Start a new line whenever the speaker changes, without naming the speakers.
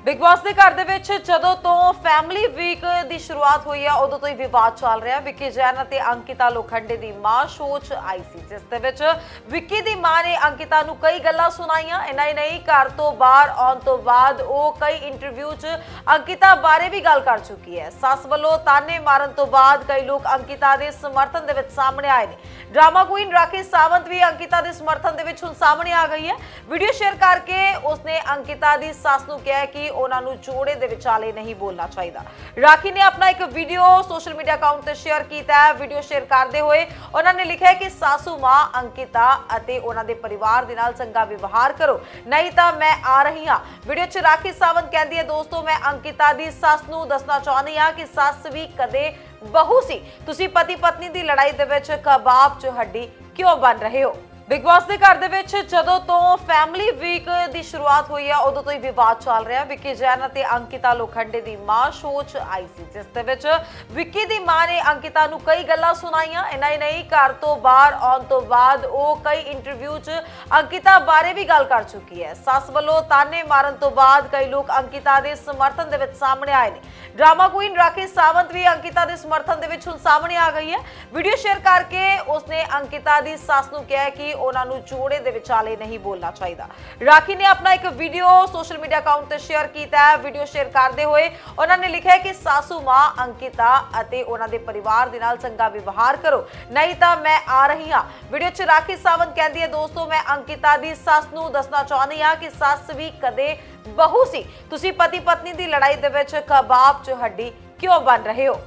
big ਬਾਸ ਦੇ ਘਰ ਦੇ ਵਿੱਚ ਜਦੋਂ ਤੋਂ ਫੈਮਿਲੀ ਵੀਕ ਦੀ ਸ਼ੁਰੂਆਤ ਹੋਈ ਹੈ ਉਦੋਂ ਤੋਂ ਹੀ ਵਿਵਾਦ ਚੱਲ ਰਿਹਾ ਹੈ ਵਿੱਕੀ ਜੈਨ ਅਤੇ ਅੰਕਿਤਾ ਲੋਖੰਡੇ ਦੀ ਮਾਂ ਸ਼ੋਅ 'ਚ ਆਈ ਸੀ ਜਿਸ ਦੇ ਵਿੱਚ ਵਿੱਕੀ ਦੀ ਮਾਂ ਨੇ ਅੰਕਿਤਾ ਨੂੰ ਕਈ ਗੱਲਾਂ ਸੁਣਾਈਆਂ ਇੰਨਾ ਹੀ ਨਹੀਂ ਘਰ ਤੋਂ ਬਾਹਰ ਆਉਣ ਤੋਂ ਬਾਅਦ ਉਹ ਕਈ ਇੰਟਰਵਿਊ 'ਚ ਅੰਕਿਤਾ ਬਾਰੇ ਵੀ ਗੱਲ ਕਰ ਚੁੱਕੀ ਹੈ ਸੱਸ ਵੱਲੋਂ ਤਾਨੇ ਮਾਰਨ ਤੋਂ ਬਾਅਦ ਕਈ ਲੋਕ ਅੰਕਿਤਾ ਦੇ ਸਮਰਥਨ ਦੇ ਵਿੱਚ ਸਾਹਮਣੇ ਆਏ ਨੇ ਡਰਾਮਾ ਕੁਈਨ ਰਾਖੀ ਸਾਵੰਤ ਵੀ ਅੰਕਿਤਾ ਦੇ ਸਮਰਥਨ ਦੇ ਵਿੱਚ ਹੁਣ ਸਾਹਮਣੇ ਆ ਗਈ ਹੈ ਵੀਡੀਓ ਸ਼ੇਅਰ ਕਰਕੇ ਉਸਨੇ ਅੰਕਿਤਾ ਦੀ ਸੱਸ ਨੂੰ ਕਿਹਾ ਕਿ ਉਹਨਾਂ ਨੂੰ ਜੋੜੇ ਦੇ ਵਿਚਾਲੇ ਨਹੀਂ ਬੋਲਣਾ ਚਾਹੀਦਾ ਰਾਖੀ ਨੇ ਆਪਣਾ ਇੱਕ ਵੀਡੀਓ ਸੋਸ਼ਲ ਮੀਡੀਆ ਅਕਾਊਂਟ ਤੇ ਸ਼ੇਅਰ ਕੀਤਾ ਹੈ ਵੀਡੀਓ ਸ਼ੇਅਰ ਕਰਦੇ ਹੋਏ ਉਹਨਾਂ ਨੇ ਲਿਖਿਆ ਹੈ ਕਿ ਸਾਸੂ ਮਾਂ ਅੰਕਿਤਾ ਅਤੇ ਉਹਨਾਂ ਦੇ ਪਰਿਵਾਰ ਦੇ ਨਾਲ ਚੰਗਾ ਵਿਵਹਾਰ ਕਰੋ ਨਹੀਂ ਤਾਂ ਮੈਂ ਆ ਰਹੀ ਹਾਂ ਵੀਡੀਓ 'ਚ ਰਾਖੀ ਸਾਵੰਤ ਕਹਿੰਦੀ ਹੈ ਦੋਸਤੋ ਮੈਂ ਅੰਕਿਤਾ ਦੀ ਸੱਸ ਨੂੰ ਦੱਸਣਾ ਚਾਹੁੰਦੀ ਹਾਂ ਕਿ ਸੱਸ ਵੀ ਕਦੇ ਬਹੂ ਸੀ ਤੁਸੀਂ ਪਤੀ ਪਤਨੀ ਦੀ ਲੜਾਈ ਦੇ ਵਿੱਚ ਕਬਾਬ 'ਚ ਹੱਡੀ ਕਿਉਂ ਬਣ ਰਹੇ ਹੋ ਬਿਗ ਬਾਸ ਦੇ ਘਰ ਦੇ ਵਿੱਚ ਜਦੋਂ ਤੋਂ ਫੈਮਿਲੀ ਵੀਕ ਦੀ ਸ਼ੁਰੂਆਤ ਹੋਈ ਹੈ ਉਦੋਂ ਤੋਂ ਹੀ ਵਿਵਾਦ ਚੱਲ ਰਿਹਾ ਹੈ ਵਿੱਕੀ ਜੈਨ ਅਤੇ ਅੰਕਿਤਾ ਲੋਖੰਡੇ ਦੀ ਮਾਂ ਸ਼ੋਅ 'ਚ ਆਈ ਸੀ ਜਿਸ ਦੇ ਵਿੱਚ ਵਿੱਕੀ ਦੀ ਮਾਂ ਨੇ ਅੰਕਿਤਾ ਨੂੰ ਕਈ ਗੱਲਾਂ ਸੁਣਾਈਆਂ ਇੰਨਾ ਹੀ ਨਹੀਂ ਘਰ ਤੋਂ ਬਾਹਰ ਆਉਣ ਤੋਂ ਬਾਅਦ ਉਹ ਕਈ ਇੰਟਰਵਿਊ 'ਚ ਅੰਕਿਤਾ ਬਾਰੇ ਵੀ ਗੱਲ ਕਰ ਚੁੱਕੀ ਹੈ ਸੱਸ ਵੱਲੋਂ ਤਾਨੇ ਮਾਰਨ ਤੋਂ ਬਾਅਦ ਕਈ ਲੋਕ ਅੰਕਿਤਾ ਦੇ ਸਮਰਥਨ ਦੇ ਵਿੱਚ ਸਾਹਮਣੇ ਆਏ ਨੇ ਡਰਾਮਾ ਕੁਈਨ ਰਾਖੀ ਸਾਵੰਤ ਵੀ ਅੰਕਿਤਾ ਦੇ ਸਮਰਥਨ ਦੇ ਵਿੱਚ ਹੁਣ ਸਾਹਮਣੇ ਆ ਗਈ ਹੈ ਵੀਡੀਓ ਸ਼ੇਅਰ ਕਰਕੇ ਉਸਨੇ ਅੰਕਿਤਾ ਦੀ ਸੱਸ ਨੂੰ ਕਿਹਾ ਕਿ ਉਹਨਾਂ ਨੂੰ ਜੋੜੇ ਦੇ ਵਿਚਾਲੇ ਨਹੀਂ ਬੋਲਣਾ ਚਾਹੀਦਾ ਰਾਖੀ ਨੇ ਆਪਣਾ ਇੱਕ ਵੀਡੀਓ ਸੋਸ਼ਲ ਮੀਡੀਆ ਅਕਾਊਂਟ ਤੇ ਸ਼ੇਅਰ ਕੀਤਾ ਹੈ ਵੀਡੀਓ ਸ਼ੇਅਰ ਕਰਦੇ ਹੋਏ ਉਹਨਾਂ ਨੇ ਲਿਖਿਆ ਹੈ ਕਿ ਸਾਸੂ ਮਾਂ ਅੰਕਿਤਾ ਅਤੇ ਉਹਨਾਂ ਦੇ ਪਰਿਵਾਰ ਦੇ ਨਾਲ ਚੰਗਾ ਵਿਵਹਾਰ ਕਰੋ ਨਹੀਂ ਤਾਂ ਮੈਂ ਆ ਰਹੀ ਹਾਂ ਵੀਡੀਓ 'ਚ ਰਾਖੀ ਸਾਵੰਤ ਕਹਿੰਦੀ ਹੈ ਦੋਸਤੋ ਮੈਂ ਅੰਕਿਤਾ ਦੀ ਸੱਸ ਨੂੰ ਦੱਸਣਾ ਚਾਹੁੰਦੀ ਹਾਂ ਕਿ ਸੱਸ ਵੀ ਕਦੇ ਬਹੂ ਸੀ ਤੁਸੀਂ ਪਤੀ ਪਤਨੀ ਦੀ ਲੜਾਈ ਦੇ ਵਿੱਚ ਕਬਾਬ 'ਚ ਹੱਡੀ ਕਿਉਂ ਬਣ ਰਹੇ ਹੋ